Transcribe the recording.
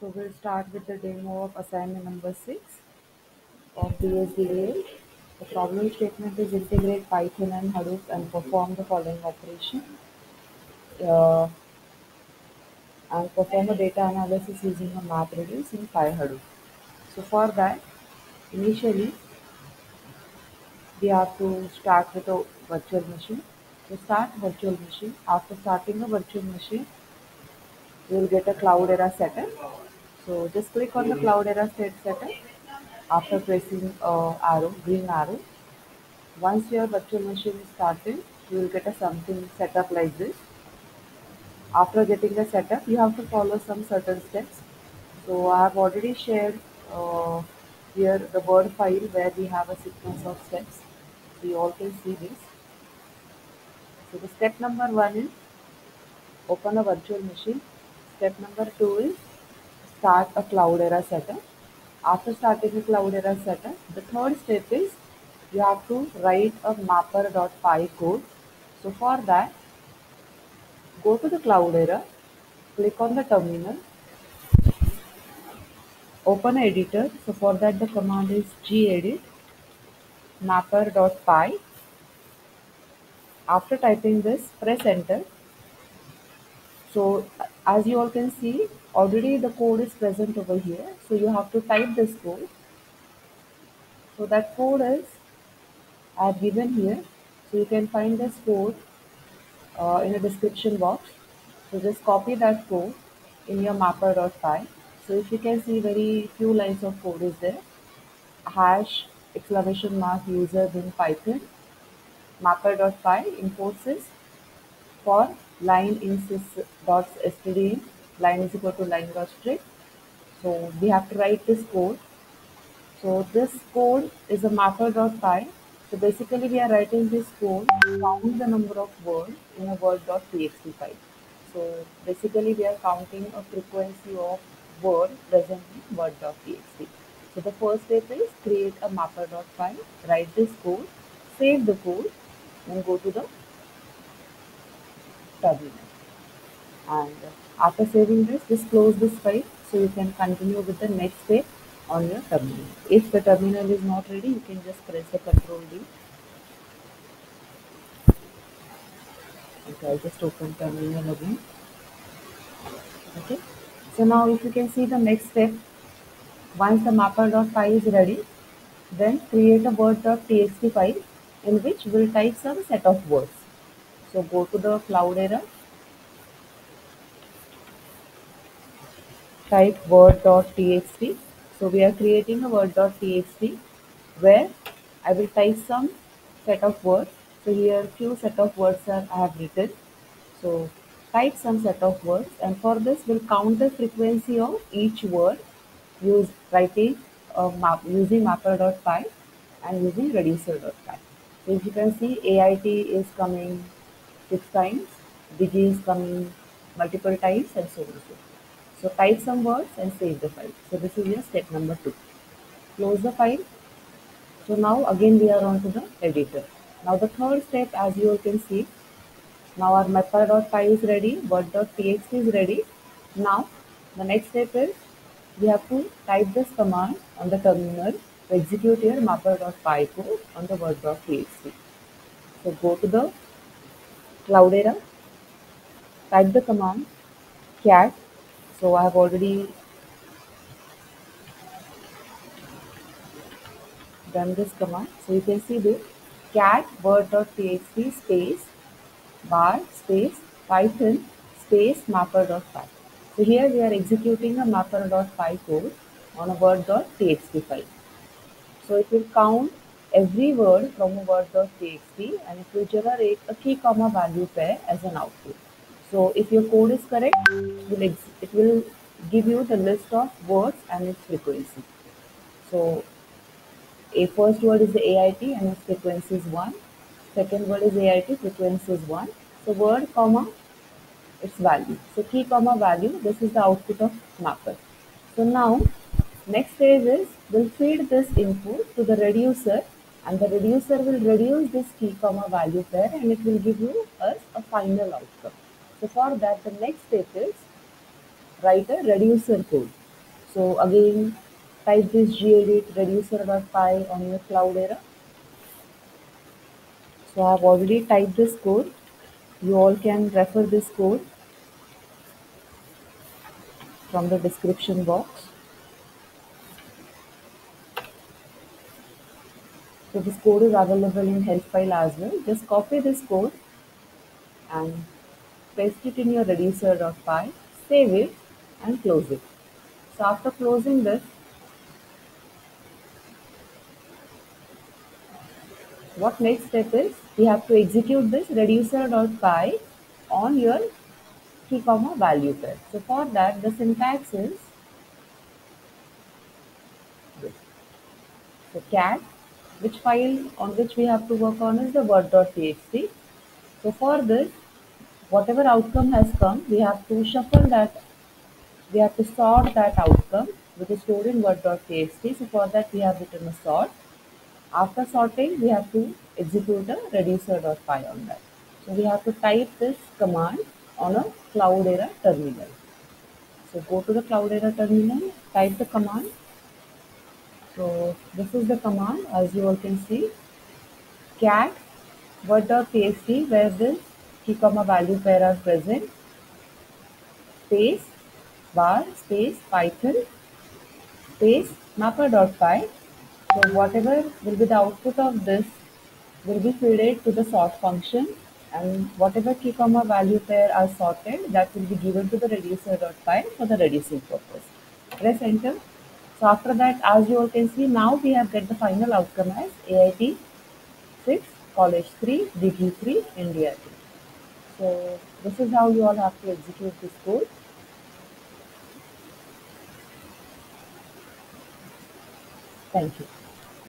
So we'll start with the demo of assignment number 6 of DSDA. The problem statement is integrate Python and Hadoop and perform the following operation. Uh, and perform a data analysis using a MapReduce in PyHadoop. So for that, initially we have to start with a virtual machine. To start virtual machine, after starting a virtual machine, you will get a Cloudera setup. So just click on the Cloudera state setup after pressing uh, arrow, green arrow. Once your virtual machine is started, you will get a something setup like this. After getting the setup, you have to follow some certain steps. So I have already shared uh, here the Word file where we have a sequence of steps. We all can see this. So the step number one is open a virtual machine. Step number two is start a Cloudera setup. After starting a Cloudera setup, the third step is you have to write a mapper.py code. So for that, go to the Cloudera, click on the terminal, open editor. So for that the command is gedit mapper.py. After typing this, press enter. So as you all can see, already the code is present over here. So you have to type this code. So that code is I have given here. So you can find this code uh, in the description box. So just copy that code in your mapper.py. So if you can see very few lines of code is there. Hash exclamation mark user bin python mapper.py is for line in insys dot std line is equal to line dot string. So we have to write this code. So this code is a mapper.py so basically we are writing this code to count the number of words in a word dot txt file. So basically we are counting a frequency of word present in word dot txt. So the first step is create a mapper.py, write this code, save the code, then go to the terminal. And after saving this, just close this file so you can continue with the next step on your terminal. If the terminal is not ready, you can just press the control D. Okay, I'll just open terminal again. Okay. So now if you can see the next step, once the mapper.py is ready, then create a word.txt file in which we'll type some set of words. So go to the Cloudera. type word.txt so we are creating a word.txt where I will type some set of words. So here few set of words are I have written. So type some set of words and for this we'll count the frequency of each word use writing uh, map, using mapper.py and using reducer.py. So if you can see AIT is coming six times, digi is coming multiple times and so on and so forth. So type some words and save the file. So this is your step number two. Close the file. So now again we are on to the editor. Now the third step as you can see, now our mapper.py is ready, word.txt is ready. Now the next step is we have to type this command on the terminal to execute your mapper.py code on the word.txt. So go to the Cloudera, type the command cat so I have already done this command. So you can see this cat word.txt space bar space python space mapper.py. So here we are executing a mapper.py code on a word.txt file. So it will count every word from a word.txt and it will generate a key comma value pair as an output. So if your code is correct, it will, it will give you the list of words and its frequency. So a first word is the AIT and its frequency is 1. Second word is AIT, frequency is 1. So word, comma, its value. So key, comma, value, this is the output of mapper. So now, next phase is, we'll feed this input to the reducer and the reducer will reduce this key, comma, value pair and it will give you us a final outcome. So for that, the next step is write a reducer code. So again, type this gedit reducer.py on your Cloudera. So I have already typed this code. You all can refer this code from the description box. So this code is available in help file as well. Just copy this code and paste it in your reducer.py, save it and close it. So after closing this, what next step is we have to execute this reducer.py on your key comma value pair. So for that the syntax is this. So cat which file on which we have to work on is the word.txt. So for this, whatever outcome has come, we have to shuffle that, we have to sort that outcome which is stored in word.txt. So for that we have written a sort. After sorting, we have to execute a reducer.py on that. So we have to type this command on a Cloudera terminal. So go to the Cloudera terminal, type the command so this is the command as you all can see. Cat word.txt where this? Key comma value pair are present. Space bar space python. Space mapper.py so whatever will be the output of this will be fed to the sort function. And whatever key comma value pair are sorted that will be given to the reducer.py for the reducing purpose. Press enter so after that, as you all can see, now we have get the final outcome as AIT 6, College 3, Degree 3, India 3. So this is how you all have to execute this code. Thank you.